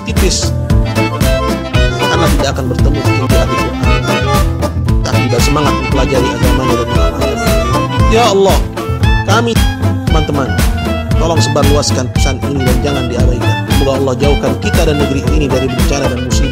atau tipis. Anak tidak akan bertemu inti hati Quran. Tak tidak semangat mempelajari agamanya dan memahaminya ya Allah kami teman-teman tolong sebarluaskan pesan ini dan jangan diabaikan. Semoga Allah jauhkan kita dan negeri ini dari bencana dan musibah.